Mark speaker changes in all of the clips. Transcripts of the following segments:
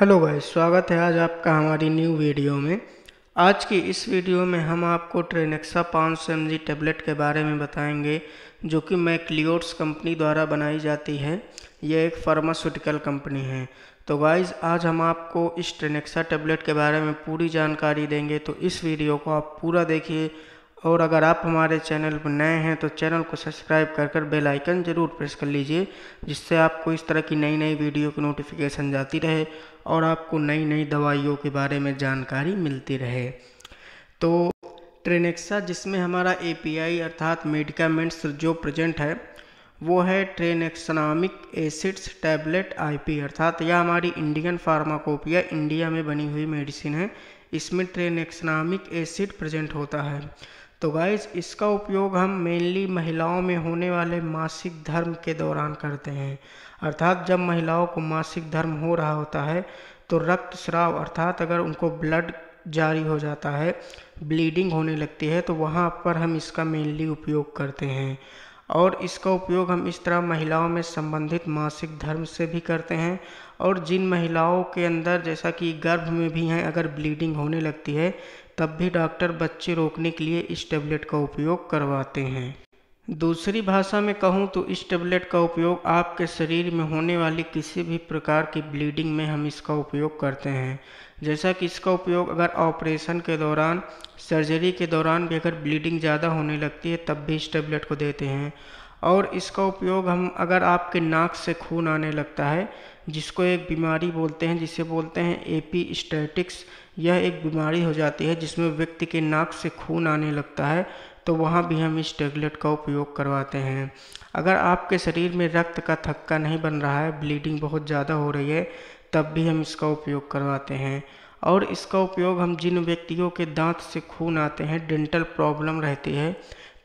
Speaker 1: Hello guys, स्वागत है आज आपका हमारी न्यू वीडियो में। आज की इस वीडियो में हम आपको ट्रेनेक्सा पाँच सौ एम टेबलेट के बारे में बताएँगे, जो कि मैक्लियोट्स कंपनी द्वारा बनाई जाती है। यह एक फार्मास्यूटिकल कंपनी है। तो गाइज़ आज हम आपको इस ट्रेनेक्सा टेबलेट के बारे में पूरी जानकारी देंगे। तो इस वीडियो को आप पूरा देखिए और अगर आप हमारे चैनल पर नए हैं तो चैनल को सब्सक्राइब कर कर बेल आइकन ज़रूर प्रेस कर लीजिए, जिससे आपको इस तरह की नई नई वीडियो की नोटिफिकेशन जाती रहे और आपको नई नई दवाइयों के बारे में जानकारी मिलती रहे। तो ट्रेनेक्सा जिसमें हमारा एपीआई अर्थात मेडिकामेंट्स जो प्रेजेंट है, वो है ट्रेनेक्सनामिक एसिड्स टैबलेट आईपी अर्थात यह हमारी इंडियन फार्माकोपिया इंडिया में बनी हुई मेडिसिन है। इसमें ट्रेनेक्सनामिक एसिड प्रेजेंट होता है। तो गाइज़ इसका उपयोग हम मेनली महिलाओं में होने वाले मासिक धर्म के दौरान करते हैं। अर्थात जब महिलाओं को मासिक धर्म हो रहा होता है तो रक्त स्राव अर्थात अगर उनको ब्लड जारी हो जाता है ब्लीडिंग होने लगती है तो वहाँ पर हम इसका मेनली उपयोग करते हैं। और इसका उपयोग हम इस तरह महिलाओं में संबंधित मासिक धर्म से भी करते हैं। और जिन महिलाओं के अंदर जैसा कि गर्भ में भी हैं, अगर ब्लीडिंग होने लगती है, तब भी डॉक्टर बच्चे रोकने के लिए इस टेबलेट का उपयोग करवाते हैं। दूसरी भाषा में कहूँ तो इस टेबलेट का उपयोग आपके शरीर में होने वाली किसी भी प्रकार की ब्लीडिंग में हम इसका उपयोग करते हैं। जैसा कि इसका उपयोग अगर ऑपरेशन के दौरान, सर्जरी के दौरान भी अगर ब्लीडिंग ज़्यादा होने लगती है, तब भी इस टेबलेट को देते हैं। और इसका उपयोग हम, अगर आपके नाक से खून आने लगता है, जिसको एक बीमारी बोलते हैं, जिसे बोलते हैं एपी स्टैटिक्स यह एक बीमारी हो जाती है जिसमें व्यक्ति के नाक से खून आने लगता है। तो वहाँ भी हम इस टेबलेट का उपयोग करवाते हैं। अगर आपके शरीर में रक्त का थक्का नहीं बन रहा है, ब्लीडिंग बहुत ज़्यादा हो रही है, तब भी हम इसका उपयोग करवाते हैं। और इसका उपयोग हम जिन व्यक्तियों के दांत से खून आते हैं, डेंटल प्रॉब्लम रहती है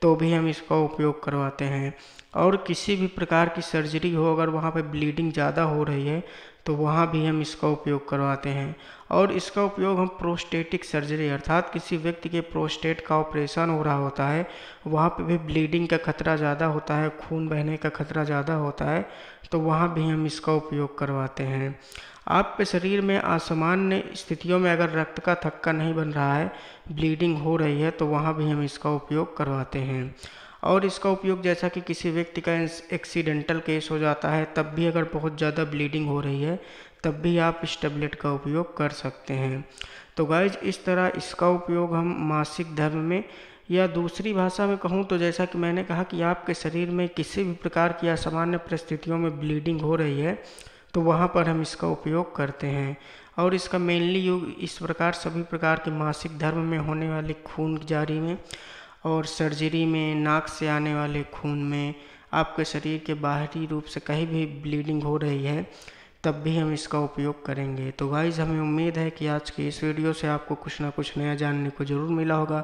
Speaker 1: तो भी हम इसका उपयोग करवाते हैं। और किसी भी प्रकार की सर्जरी हो, अगर वहाँ पे ब्लीडिंग ज़्यादा हो रही है तो वहाँ भी हम इसका उपयोग करवाते हैं। और इसका उपयोग हम प्रोस्टेटिक सर्जरी अर्थात किसी व्यक्ति के प्रोस्टेट का ऑपरेशन हो रहा होता है, वहाँ पे भी ब्लीडिंग का खतरा ज़्यादा होता है, खून बहने का खतरा ज़्यादा होता है तो वहाँ भी हम इसका उपयोग करवाते हैं। आपके शरीर में असामान्य स्थितियों में अगर रक्त का थक्का नहीं बन रहा है, ब्लीडिंग हो रही है तो वहाँ भी हम इसका उपयोग करवाते हैं। और इसका उपयोग जैसा कि किसी व्यक्ति का एक्सीडेंटल केस हो जाता है, तब भी अगर बहुत ज़्यादा ब्लीडिंग हो रही है, तब भी आप इस टेबलेट का उपयोग कर सकते हैं। तो गाइज़ इस तरह इसका उपयोग हम मासिक धर्म में या दूसरी भाषा में कहूँ तो जैसा कि मैंने कहा कि आपके शरीर में किसी भी प्रकार की असामान्य परिस्थितियों में ब्लीडिंग हो रही है तो वहाँ पर हम इसका उपयोग करते हैं। और इसका मेनली योग इस प्रकार सभी प्रकार के मासिक धर्म में होने वाले खून जारी में और सर्जरी में, नाक से आने वाले खून में आपके शरीर के बाहरी रूप से कहीं भी ब्लीडिंग हो रही है, तब भी हम इसका उपयोग करेंगे। तो गाइज़ हमें उम्मीद है कि आज के इस वीडियो से आपको कुछ ना कुछ नया जानने को ज़रूर मिला होगा।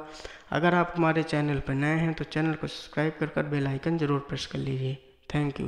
Speaker 1: अगर आप हमारे चैनल पर नए हैं तो चैनल को सब्सक्राइब कर कर बेलाइकन ज़रूर प्रेस कर लीजिए। Thank you